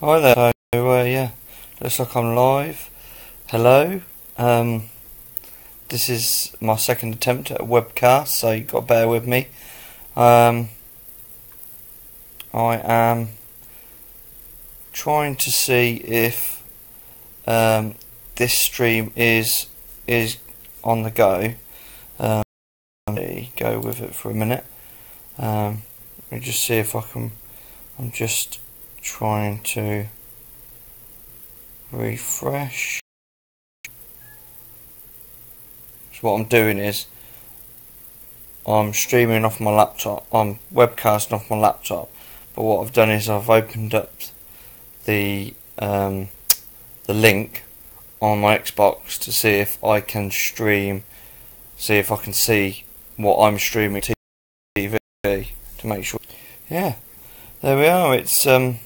Hi there. So, uh, yeah, looks like I'm live. Hello. Um, this is my second attempt at a webcast, so you've got to bear with me. Um, I am trying to see if um, this stream is is on the go. Um, go with it for a minute. Um, let me just see if I can. I'm just trying to refresh. So what I'm doing is I'm streaming off my laptop. I'm webcasting off my laptop. But what I've done is I've opened up the um, the link on my Xbox to see if I can stream, see if I can see what I'm streaming TV to make sure. Yeah, there we are. It's um,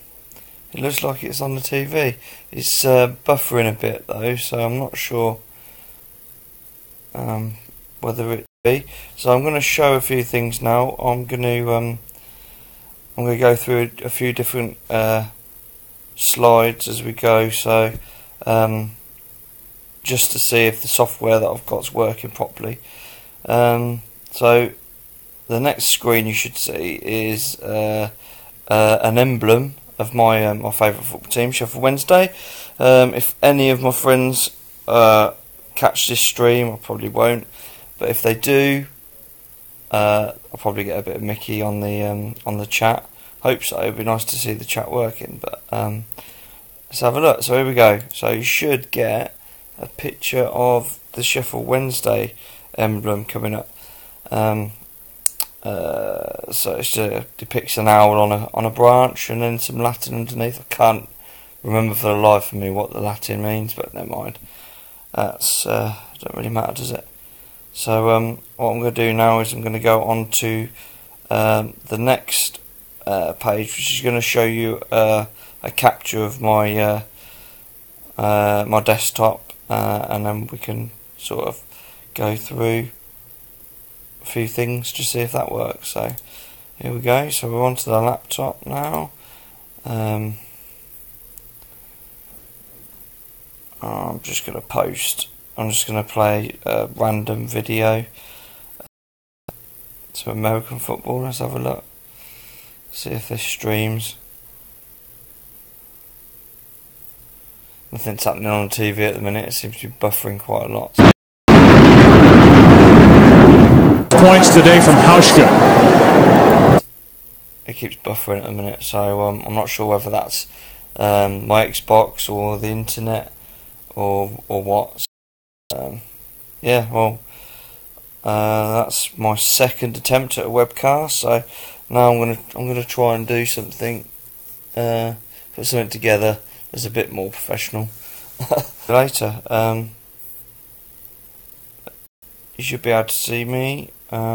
it looks like it's on the TV. It's uh, buffering a bit though, so I'm not sure um, whether it be. So I'm going to show a few things now. I'm going to um, I'm going to go through a, few different uh, slides as we go. So um, just to see if the software that I've got is working properly. Um, so the next screen you should see is uh, uh, an emblem of my um, my favourite football team, Sheffield Wednesday. Um, if any of my friends uh, catch this stream, I probably won't, but if they do, uh, I'll probably get a bit of Mickey on the um, on the chat. Hope so. It'd be nice to see the chat working, but um, let's have a look. So here we go. So you should get a picture of the Sheffield Wednesday emblem coming up. Um, uh, so it uh, depicts an owl on a on a branch and then some Latin underneath. I can't remember for the life of me what the Latin means, but never mind. That's uh, doesn't really matter, does it? So um, what I'm going to do now is I'm going to go on to um, the next uh, page, which is going to show you uh, a capture of my uh, uh, my desktop, and then we can sort of go through a few things to see if that works. So here we go. So we're onto the laptop now. Um, I'm just going to post. I'm just going to play a random video to American football. Let's have a look. See if this streams. Nothing's happening on TV at the minute. It seems to be buffering quite a lot points today from Hauschka. It keeps buffering at the minute, so um, I'm not sure whether that's um, my Xbox or the internet or or what. Um, yeah, well, uh, that's my second attempt at a webcast. So now I'm gonna I'm gonna try and do something, uh, put something together that's a bit more professional later. Um, you should be able to see me. Um,